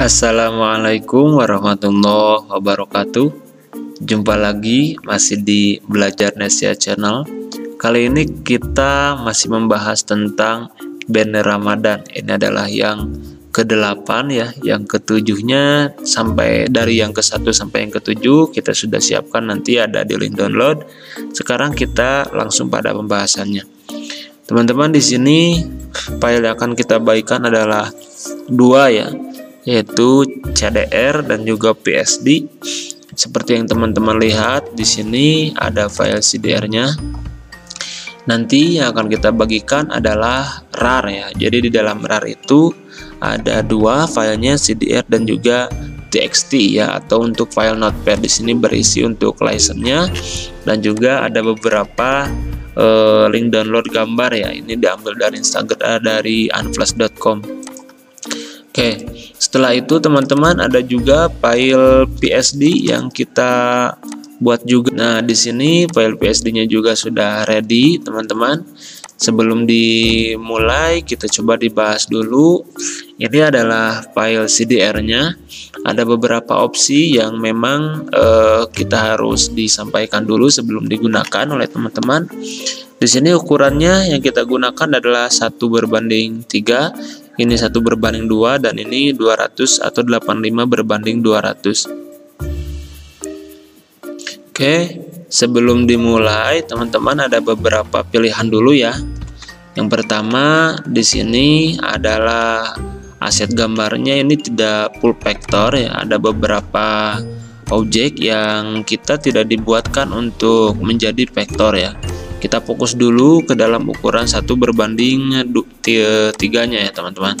Assalamualaikum warahmatullahi wabarakatuh. Jumpa lagi masih di Belajar Nesia Channel. Kali ini kita masih membahas tentang banner Ramadan. Ini adalah yang ke-8 ya Yang ketujuhnya sampai dari yang ke-1 sampai yang ke-7 Kita sudah siapkan nanti ada di link download. Sekarang kita langsung pada pembahasannya. Teman-teman di sini file yang akan kita baikkan adalah dua ya yaitu CDR dan juga PSD. Seperti yang teman-teman lihat di sini ada file CDR-nya. Nanti yang akan kita bagikan adalah RAR ya. Jadi di dalam RAR itu ada dua filenya CDR dan juga TXT ya atau untuk file notepad di sini berisi untuk license-nya dan juga ada beberapa uh, link download gambar ya. Ini diambil dari Instagram dari unflash.com. Oke, setelah itu teman-teman ada juga file PSD yang kita buat juga. Nah, di sini file PSD-nya juga sudah ready, teman-teman. Sebelum dimulai, kita coba dibahas dulu. Ini adalah file CDR-nya. Ada beberapa opsi yang memang eh, kita harus disampaikan dulu sebelum digunakan oleh teman-teman. Di sini ukurannya yang kita gunakan adalah satu berbanding 3 ini satu berbanding 2 dan ini 200 atau 85 berbanding 200 oke sebelum dimulai teman-teman ada beberapa pilihan dulu ya. Yang pertama di sini adalah aset gambarnya ini tidak full vector ya. Ada beberapa objek yang kita tidak dibuatkan untuk menjadi vektor ya kita fokus dulu ke dalam ukuran satu berbanding tiganya ya teman-teman.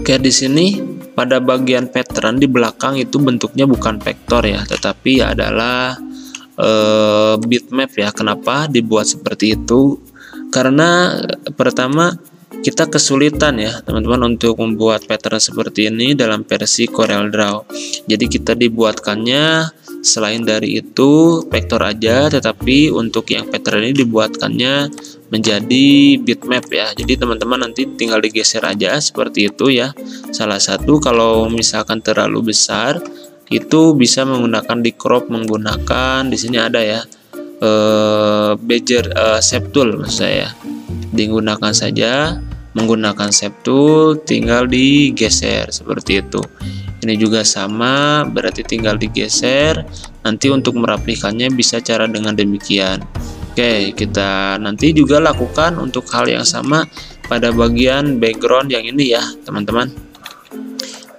Oke di sini pada bagian pattern di belakang itu bentuknya bukan vektor ya tetapi adalah e, bitmap ya. Kenapa dibuat seperti itu? Karena pertama kita kesulitan ya teman-teman untuk membuat pattern seperti ini dalam versi Corel Draw jadi kita dibuatkannya Selain dari itu, vektor aja, tetapi untuk yang pattern ini dibuatkannya menjadi bitmap ya. Jadi teman-teman nanti tinggal digeser aja seperti itu ya. Salah satu kalau misalkan terlalu besar itu bisa menggunakan di crop menggunakan di sini ada ya eh bejer eh, septul maksud saya. Digunakan saja menggunakan septul tinggal digeser seperti itu. Ini juga sama berarti tinggal digeser. Nanti untuk merapikannya bisa cara dengan demikian. Oke kita nanti juga lakukan untuk hal yang sama pada bagian background yang ini ya teman-teman.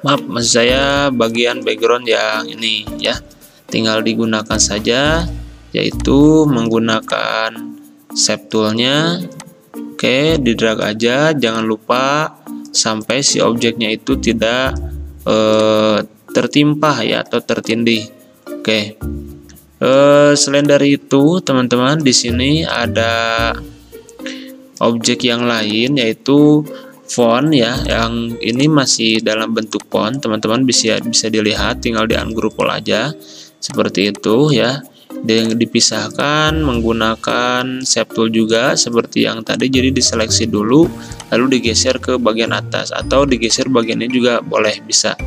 Maaf maksud saya bagian background yang ini ya. Tinggal digunakan saja yaitu menggunakan shape toolnya oke di drag aja jangan lupa sampai si objeknya itu tidak eh, tertimpa ya atau tertindih. Oke. Eh, selain dari itu, teman-teman di sini ada objek yang lain yaitu font ya yang ini masih dalam bentuk font teman-teman bisa bisa dilihat tinggal di ungroup aja seperti itu ya dipisahkan menggunakan shape tool juga seperti yang tadi. Jadi diseleksi dulu lalu digeser ke bagian atas atau digeser bagiannya juga boleh bisa.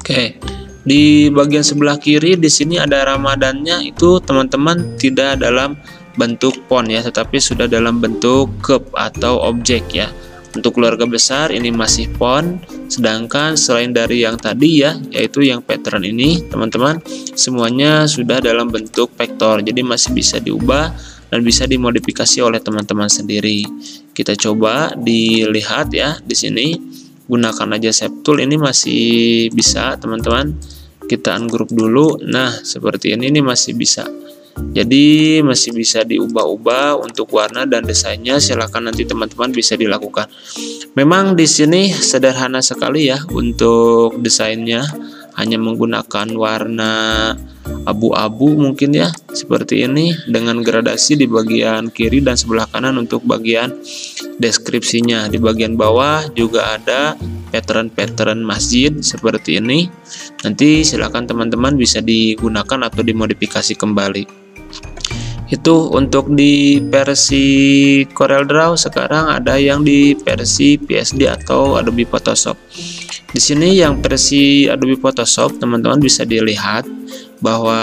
Oke di bagian sebelah kiri di sini ada ramadannya. Itu teman-teman tidak dalam bentuk font ya tetapi sudah dalam bentuk cup atau objek ya untuk keluarga besar ini masih font, sedangkan selain dari yang tadi ya, yaitu yang pattern ini, teman-teman, semuanya sudah dalam bentuk vektor. Jadi masih bisa diubah dan bisa dimodifikasi oleh teman-teman sendiri. Kita coba dilihat ya di sini. Gunakan aja shape tool ini masih bisa, teman-teman. Kita ungroup dulu. Nah, seperti ini ini masih bisa jadi masih bisa diubah-ubah untuk warna dan desainnya. Silahkan nanti teman-teman bisa dilakukan. Memang di sini sederhana sekali ya untuk desainnya. Hanya menggunakan warna abu-abu mungkin ya seperti ini dengan gradasi di bagian kiri dan sebelah kanan untuk bagian deskripsinya. Di bagian bawah juga ada pattern-pattern masjid seperti ini. Nanti silakan teman-teman bisa digunakan atau dimodifikasi kembali itu untuk di versi Corel Draw sekarang ada yang di versi PSD atau Adobe Photoshop. Di sini yang versi Adobe Photoshop teman-teman bisa dilihat bahwa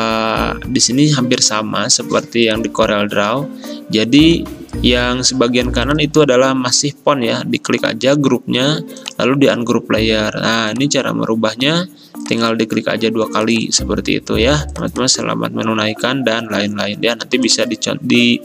di sini hampir sama seperti yang di Corel Draw. Jadi yang sebagian kanan itu adalah masih font ya, diklik aja grupnya lalu di ungroup layer. Nah, ini cara merubahnya. Tinggal diklik aja dua kali seperti itu ya. Teman-teman selamat menunaikan dan lain-lain. Ya nanti bisa dilakukan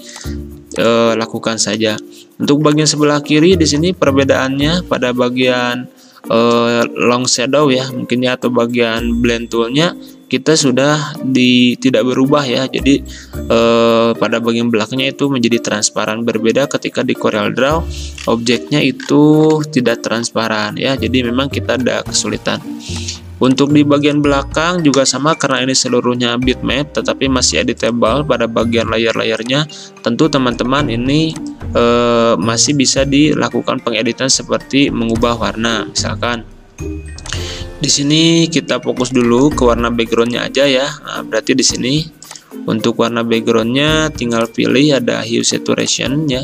uh, saja. Untuk bagian sebelah kiri di sini perbedaannya pada bagian uh, long shadow ya mungkin ya atau bagian blend toolnya kita sudah di tidak berubah ya jadi eh, pada bagian belakangnya itu menjadi transparan berbeda ketika di Corel Draw objeknya itu tidak transparan ya jadi memang kita ada kesulitan untuk di bagian belakang juga sama karena ini seluruhnya bitmap tetapi masih editable pada bagian layer-layernya. Tentu teman-teman ini e, masih bisa dilakukan pengeditan seperti mengubah warna misalkan. Di sini kita fokus dulu ke warna backgroundnya aja ya. Nah, berarti di sini untuk warna backgroundnya tinggal pilih ada hue saturation ya.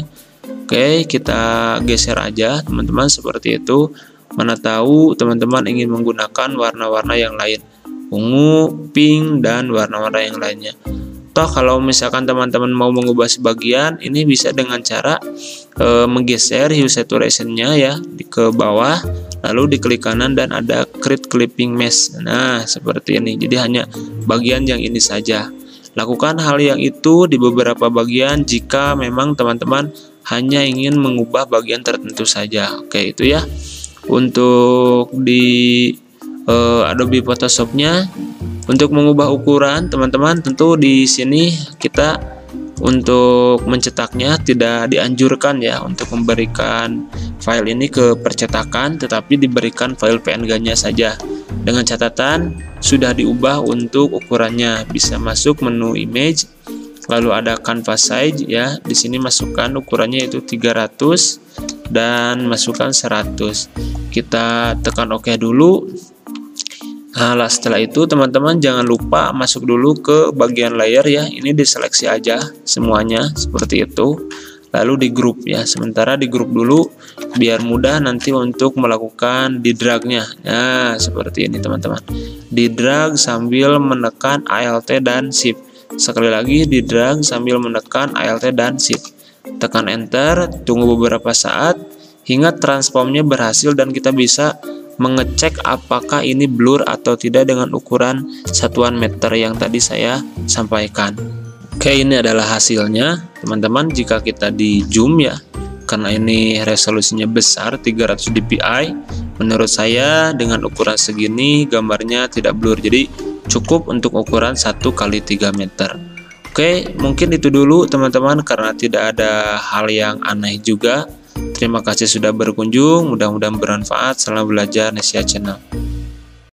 Oke, kita geser aja teman-teman seperti itu. Mana tahu teman-teman ingin menggunakan warna-warna yang lain, ungu, pink, dan warna-warna yang lainnya. Toh kalau misalkan teman-teman mau mengubah sebagian, ini bisa dengan cara e, menggeser hue saturationnya ya ke bawah, lalu diklik kanan dan ada create clipping mesh. Nah seperti ini. Jadi hanya bagian yang ini saja. Lakukan hal yang itu di beberapa bagian jika memang teman-teman hanya ingin mengubah bagian tertentu saja. Oke itu ya untuk di uh, Adobe Photoshopnya untuk mengubah ukuran teman-teman tentu di sini kita untuk mencetaknya tidak dianjurkan ya untuk memberikan file ini ke percetakan tetapi diberikan file PNG-nya saja. Dengan catatan sudah diubah untuk ukurannya. Bisa masuk menu image lalu ada canvas size ya. Di sini masukkan ukurannya itu 300 dan masukkan 100 kita tekan OK dulu Nah, setelah itu teman-teman jangan lupa masuk dulu ke bagian layer ya. Ini diseleksi aja semuanya seperti itu. Lalu di grup ya. Sementara di grup dulu biar mudah nanti untuk melakukan di dragnya. Nah, seperti ini teman-teman. Di drag sambil menekan Alt dan Shift. Sekali lagi di drag sambil menekan Alt dan Shift. Tekan enter, tunggu beberapa saat hingga transformnya berhasil dan kita bisa mengecek apakah ini blur atau tidak dengan ukuran satuan meter yang tadi saya sampaikan. Oke, ini adalah hasilnya. Teman-teman, jika kita di zoom ya, karena ini resolusinya besar 300 dpi, menurut saya dengan ukuran segini gambarnya tidak blur. Jadi cukup untuk ukuran 1 kali 3 meter. Oke, mungkin itu dulu teman-teman karena tidak ada hal yang aneh juga. Terima kasih sudah berkunjung, mudah-mudahan bermanfaat. Salam belajar Nesia Channel.